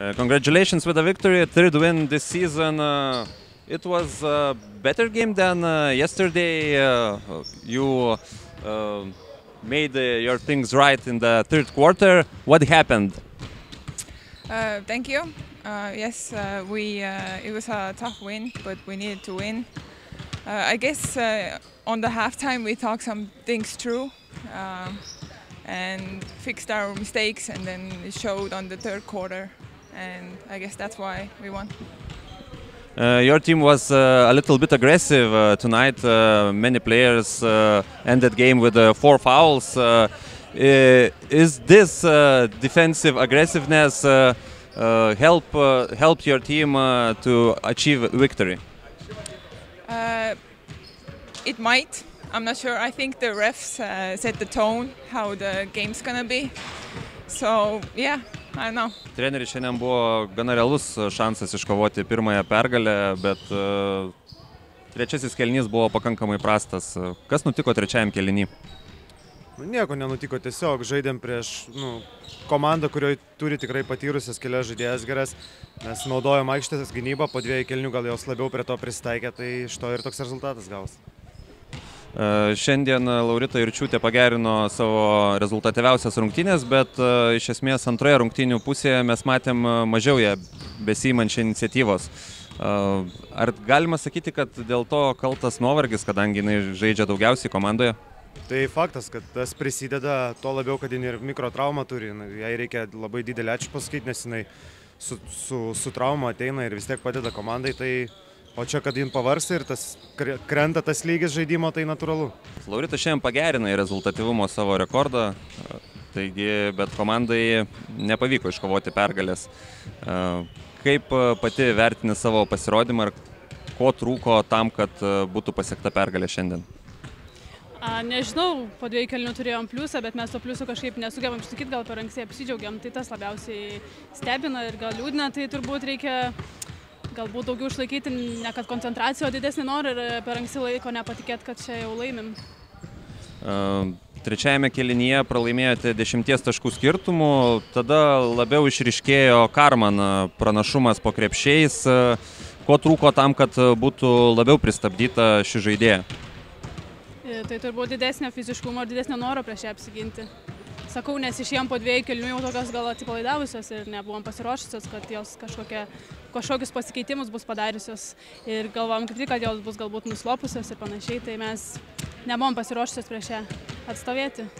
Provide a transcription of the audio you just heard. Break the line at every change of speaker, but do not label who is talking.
Uh, congratulations with the victory, third win this season. Uh, it was a better game than uh, yesterday. Uh, you uh, made your things right in the third quarter. What happened?
Thank you. Yes, we. It was a tough win, but we needed to win. I guess on the halftime we talked some things through and fixed our mistakes, and then it showed on the third quarter. And I guess that's why we won.
Uh, your team was uh, a little bit aggressive uh, tonight. Uh, many players uh, ended game with uh, four fouls. Uh, is this uh, defensive aggressiveness uh, uh, help uh, help your team uh, to achieve victory?
Uh, it might. I'm not sure. I think the refs uh, set the tone how the game's gonna be. So yeah, I don't know.
Treneris šiandien buvo gana realus šansas iškovoti pirmąją pergalę, bet uh, trečiasis kelnys buvo pakankamai prastas. Kas nutiko trečiajam kelnį?
Nu, nieko nenutiko, tiesiog žaidėm prieš nu, komandą, kurioje turi tikrai patyrusias kelias žaidėjas geras. Mes naudojom aikštės gynybą, po dviejų kelnių gal jos labiau prie to pristaikė, tai iš to ir toks rezultatas gausi.
E, Šiandien Laurita Irčiūtė pagerino savo rezultatyviausias rungtynės, bet e, iš esmės antroje rungtynių pusėje mes matėm e, mažiau ją besiimančią iniciatyvos. Ar galima sakyti, kad dėl to kaltas nuovargis, kadangi jinai žaidžia daugiausiai komandoje?
Tai faktas, kad tas prisideda, tuo labiau, kad jinai ir mikrotraumą turi, jai reikia labai didelį ačiū pasakyti, nes jinai su, su, su trauma ateina ir vis tiek padeda komandai, tai o čia, kad jin pavarsta ir tas kre- krenta tas lygis žaidimo, tai natūralu.
Laurita šiandien pagerino į rezultatyvumo savo rekordą, taigi, bet komandai nepavyko iškovoti pergalės. Kaip pati vertini savo pasirodymą ir ko trūko tam, kad būtų pasiekta pergalė šiandien?
A, nežinau, po dviejų kelnių turėjom pliusą, bet mes to pliusų kažkaip nesugebam išsakyti, gal per anksti apsidžiaugiam, tai tas labiausiai stebina ir gal liūdina, tai turbūt reikia galbūt daugiau išlaikyti, ne kad koncentraciją, o didesnį norą ir per anksti laiko nepatikėti, kad čia jau laimim.
E, Trečiajame kelinyje pralaimėjote 10 taškų skirtumų, tada labiau išriškėjo Karman e, pranašumas po krepšiais. E, Ko trūko tam, kad e, būtų labiau pristabdyta ši žaidėja?
Ir Tai turbūt didesnio fiziškumo ir didesnio noro prieš ją apsiginti. Sakau, nes išėjom po dviejų kelnių jau tokios gal atsipalaidavusios ir nebuvom pasiruošusios, kad jos kažkokie, kažkokius pasikeitimus bus padariusios ir galvom kaip tik, kad jos bus galbūt nuslopusios ir panašiai, tai mes nebuvom pasiruošusios prieš ją atstovėti.